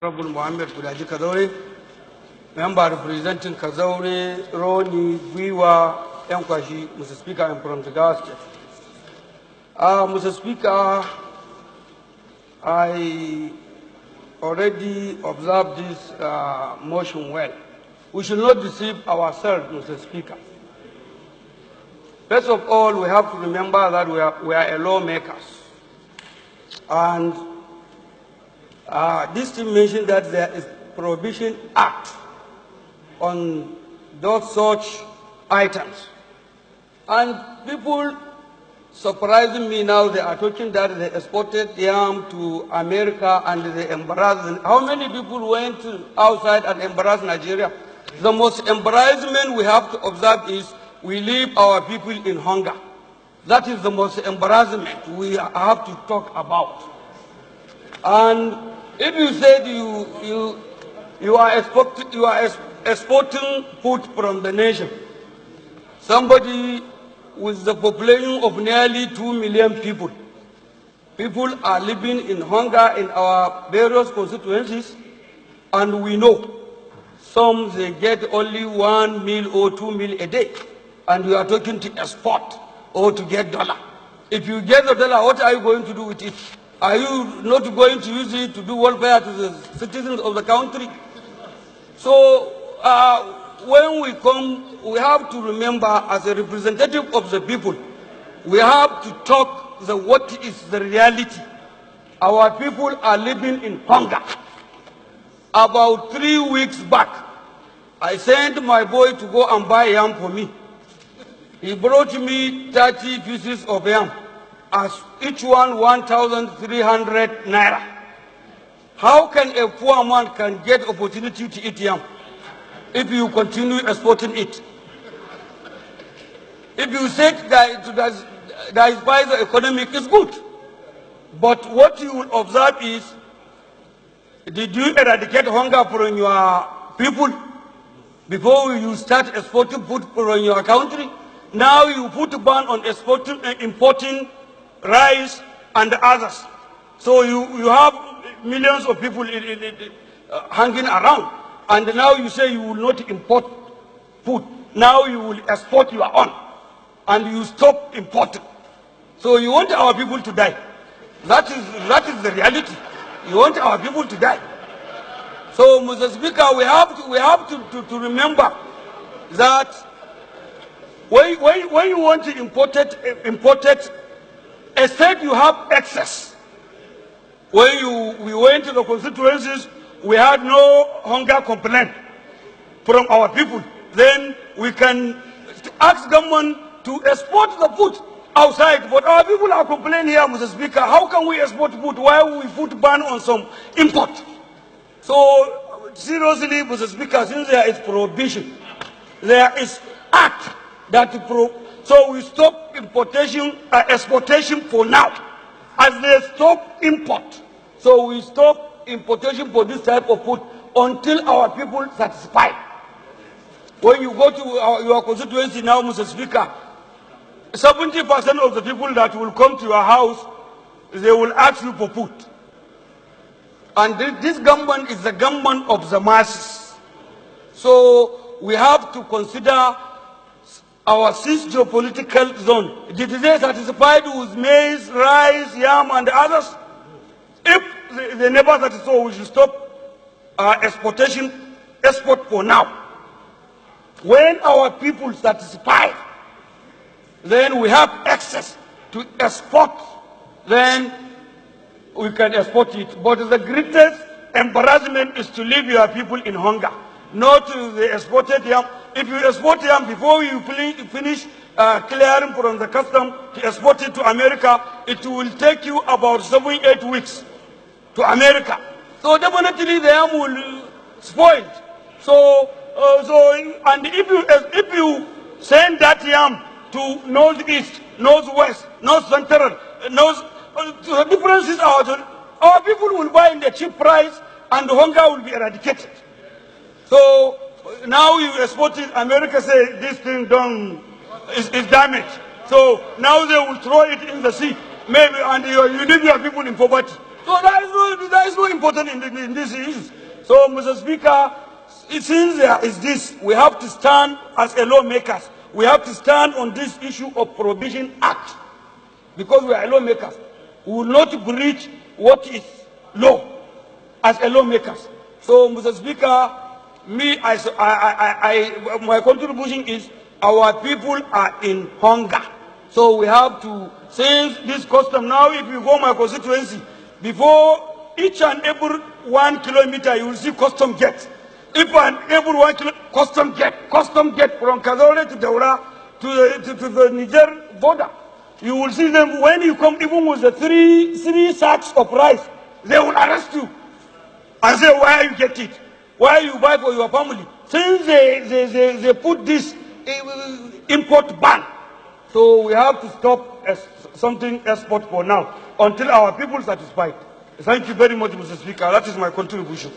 Honorable Mohammed Gudaji Kazaure, member representing Kazaure, Roni, Gwiwa, Yankwashi, Mr. Speaker, and from the State. Uh, Mr. Speaker, I already observed this uh, motion well. We should not deceive ourselves, Mr. Speaker. First of all, we have to remember that we are, we are lawmakers. And uh, this team mentioned that there is Prohibition Act on those such items. And people surprising me now, they are talking that they exported yam to America and they embarrassed. How many people went outside and embarrassed Nigeria? The most embarrassment we have to observe is we leave our people in hunger. That is the most embarrassment we have to talk about. And if you said you, you, you are, export, you are ex- exporting food from the nation, somebody with the population of nearly 2 million people, people are living in hunger in our various constituencies, and we know some they get only one meal or two meal a day, and we are talking to export or to get dollar. If you get the dollar, what are you going to do with it? Are you not going to use it to do welfare to the citizens of the country? So uh, when we come, we have to remember as a representative of the people, we have to talk the what is the reality. Our people are living in hunger. About three weeks back, I sent my boy to go and buy yam for me. He brought me 30 pieces of yam, as each one 1,300 naira. How can a poor man can get opportunity to eat yam if you continue exporting it? If you say that that that is why the economic is good, but what you will observe is, did you eradicate hunger from your people before you start exporting food from your country? Now you put a ban on exporting and importing rice and others. So you, you have millions of people in, in, in, uh, hanging around. And now you say you will not import food. Now you will export your own. And you stop importing. So you want our people to die. That is, that is the reality. You want our people to die. So, Mr. Speaker, we have to, we have to, to, to remember that when, when, when you want to import it, import it, except you have excess. When you, we went to the constituencies, we had no hunger complaint from our people. Then we can ask government to export the food outside. But our people are complaining here, Mr. Speaker. How can we export food while we put ban on some import? So seriously, Mr. Speaker, since there is prohibition, there is act that pro so we stop importation uh, exportation for now. As they stop import. So we stop importation for this type of food until our people satisfied when you go to our, your constituency now mr. Speaker 70 percent of the people that will come to your house they will ask you for food. And this government is the government of the masses. So we have to consider our six geopolitical zone. Did they satisfied with maize, rice, yam, and others? If they, they never satisfied, we should stop uh, exportation, export for now. When our people satisfy, then we have access to export, then we can export it. But the greatest embarrassment is to leave your people in hunger, not to the exported yam. If you export yam before you finish uh, clearing from the custom to export it to America, it will take you about seven, eight weeks to America. So definitely the yam will spoil. So, uh, so and if you if you send that yam to northeast, northwest, north central, north, uh, the differences are our people will buy in the cheap price and hunger will be eradicated. So now you export it, America say this thing done is, is damaged. So now they will throw it in the sea maybe, and you, you leave your people in poverty. So there is no, there is no important in, in, these issues. So, Mr. Speaker, since there is this, we have to stand as a lawmakers. We have to stand on this issue of Prohibition Act because we are lawmakers. We will not breach what is law as a lawmakers. So, Mr. Speaker, me, I, I, I, my contribution is our people are in hunger. So we have to, change this custom now, if you go my constituency, before each and every one kilometer, you will see custom gate. If an every one kilo, custom gate, custom gate from Kazaure to Daura to the, to, to the Niger border. You will see them when you come even with the three, three sacks of rice, they will arrest you and say, where you get it? Why you buy for your family? Since they, they, they, they put this import ban, so we have to stop something export for now until our people satisfied. Thank you very much, Mr. Speaker. That is my contribution.